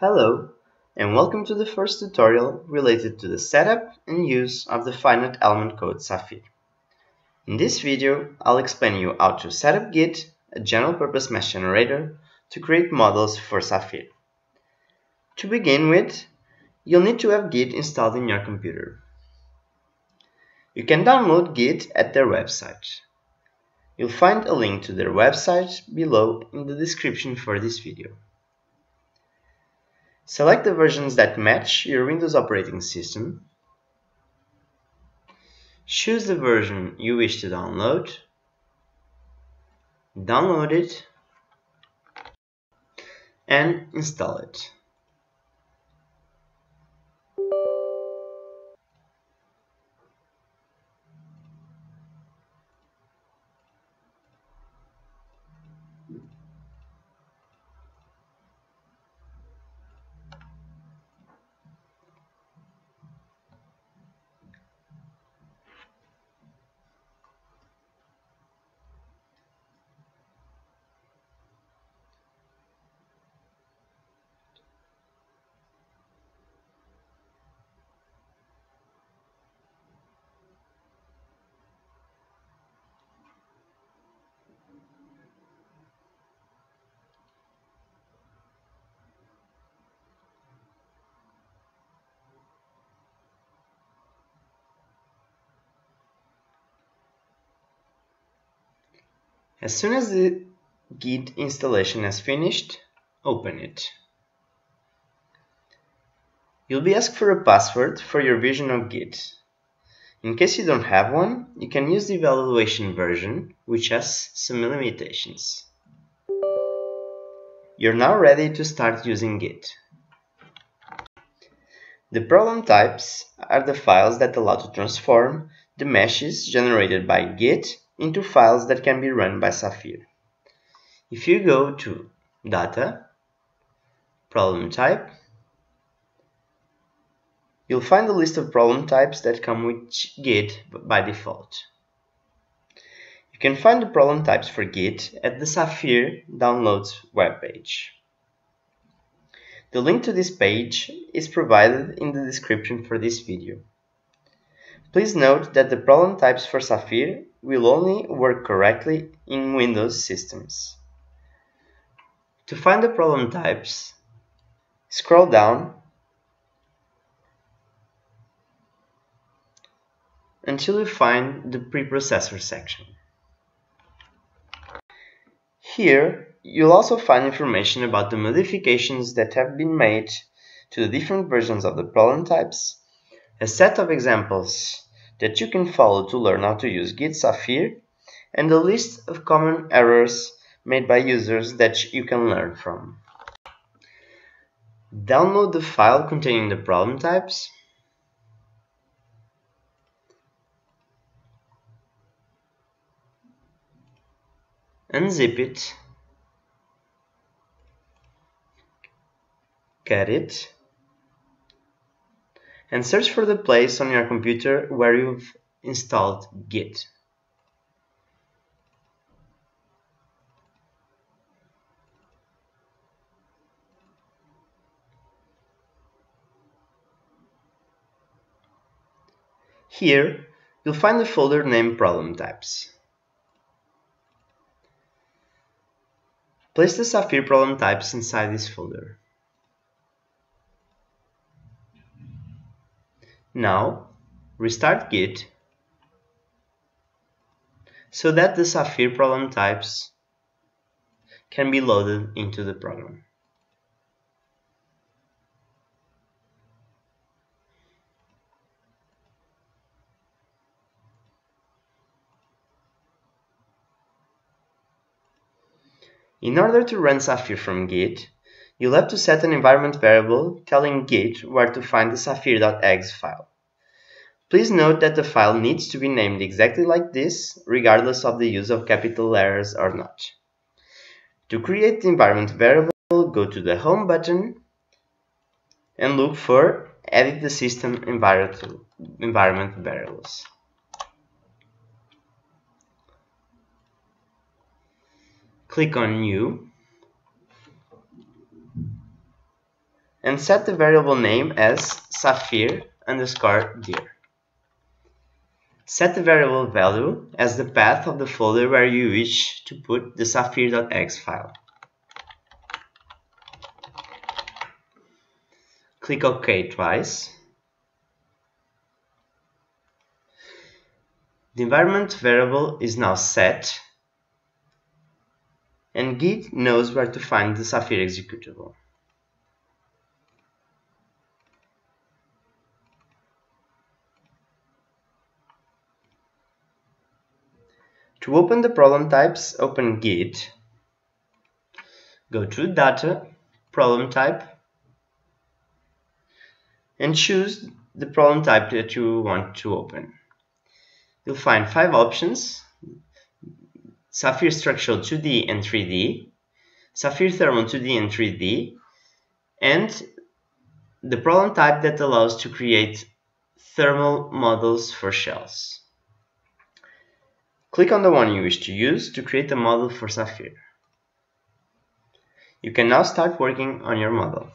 Hello, and welcome to the first tutorial related to the setup and use of the finite element code SAFIR. In this video, I'll explain you how to set up GiD, a general-purpose mesh generator, to create models for SAFIR. To begin with, you'll need to have GiD installed in your computer. You can download GiD at their website. You'll find a link to their website below in the description for this video. Select the versions that match your Windows operating system. Choose the version you wish to download. Download it and install it. As soon as the GiD installation has finished, open it. You'll be asked for a password for your version of GiD. In case you don't have one, you can use the evaluation version, which has some limitations. You're now ready to start using GiD. The problem types are the files that allow to transform the meshes generated by GiD into files that can be run by SAFIR. If you go to Data, Problem Type, you'll find a list of problem types that come with GiD by default. You can find the problem types for GiD at the SAFIR Downloads webpage. The link to this page is provided in the description for this video. Please note that the problem types for SAFIR will only work correctly in Windows systems. To find the problem types, scroll down until you find the preprocessor section. Here, you'll also find information about the modifications that have been made to the different versions of the problem types, a set of examples that you can follow to learn how to use GiD SAFIR, and a list of common errors made by users that you can learn from. Download the file containing the problem types. Unzip it. Cut it and search for the place on your computer where you've installed GiD. Here, you'll find the folder named Problem Types. Place the SAFIR problem types inside this folder. Now restart GiD so that the SAFIR problem types can be loaded into the program. In order to run SAFIR from GiD, You'll have to set an environment variable telling GiD where to find the safir.exe file. Please note that the file needs to be named exactly like this, regardless of the use of capital letters or not. To create the environment variable, go to the Home button and look for Edit the System Environment Variables. Click on New and set the variable name as safir underscore dir. Set the variable value as the path of the folder where you wish to put the safir.exe file. Click OK twice. The environment variable is now set and GiD knows where to find the SAFIR executable. To open the problem types, open GiD, go to Data, Problem Type, and choose the problem type that you want to open. You'll find five options SAFIR Structural 2D and 3D, SAFIR Thermal 2D and 3D, and the problem type that allows to create thermal models for shells. Click on the one you wish to use to create a model for SAFIR. You can now start working on your model.